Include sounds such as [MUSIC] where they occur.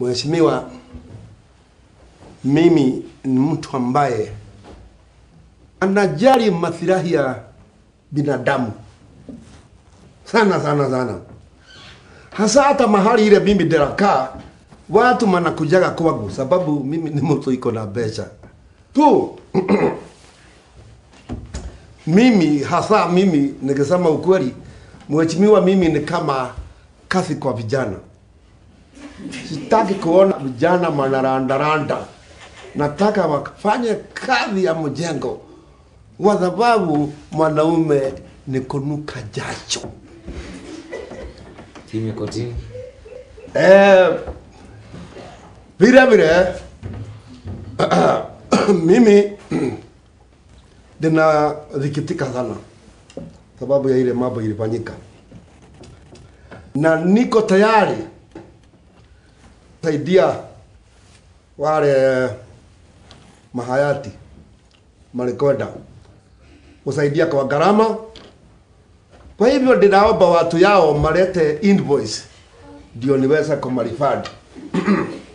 Mheshimiwa, mimi ni mtu ambaye anajali maslahi ya binadamu. Sana sana sana, hasa hata mahali ile mimi deraka watu manakujaga kwangu sababu mimi ni mtu iko na pesa. Tu [CLEARS THROAT] mimi hasa mimi nikisema ukweli, mheshimiwa, mimi ni kama kazi kwa vijana. Sitaki kuona vijana manarandaranda, nataka wafanye kazi ya mjengo, kwa sababu mwanaume ni kunuka jasho. Timu iko timu. Eh, vile vile [CLEARS THROAT] mimi [CLEARS THROAT] ninasikitika sana sababu ya ile mambo ilifanyika, na niko tayari saidia wale mahayati marekoda kusaidia kwa gharama. Kwa hivyo ninaomba watu yao malete invoice ndio niweza kumarifadi [CLEARS THROAT]